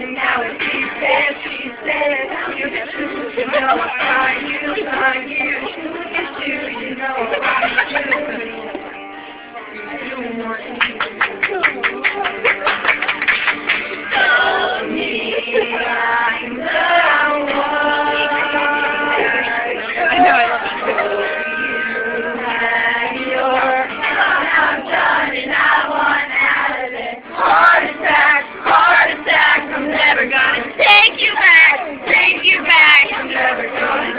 And now it keeps there, she said, you you know I you, I you, it's you, you know I you. You want me. Don't need I know.